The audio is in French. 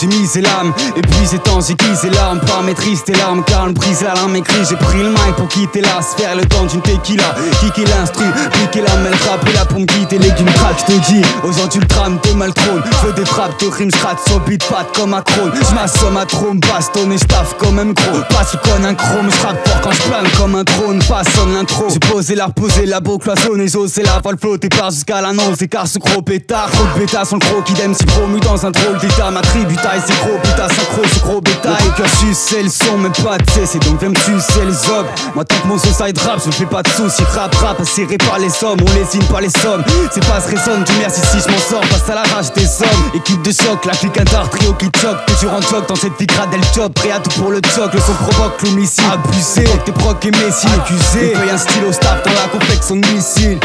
j'ai misé l'âme Et puis c'est temps j'ai quitté l'arme. Par maîtrise tes larmes calme brise la lame écrit. J'ai pris le mic pour quitter la sphère Le temps d'une tequila. Kicker l'instru Piquer la mêle rap et la pompe quitter légumes crack Je te dis aujourd'hui le drame te mal trône. Feu des frappes de rimes scratch sur beat pat comme un crône J'm'assomme à trône baston et j'taffe comme un gros. Pas tu connais un chrome J'rappe fort quand j'plane comme un trône. Façonne l'intro. J'ai posé la reposé la beau cloisonné C'est la voile flotter par jusqu'à la nose Écart ce gros pétard Trop de bêta son le d'aime si promu dans un drôle d'état Ma tribu taille c'est gros putain synchro ce gros bétail. Le cœur c'est le son mais pas de c'est donc viens me c'est les hommes Moi tant que mon side rap je fais pas de soucis Rap rap serré par les sommes On lésine pas les sommes. C'est pas ce raisonne du merci si je m'en sors Face à la rage des hommes. Équipe de choc la clique un trio qui choque. Toujours en choc dans cette vie crade le job Prêt à tout pour le choc Le son provoque l'homicide Abusé T'es proc et messie accusé. Paye un stylo staff dans la confection de missile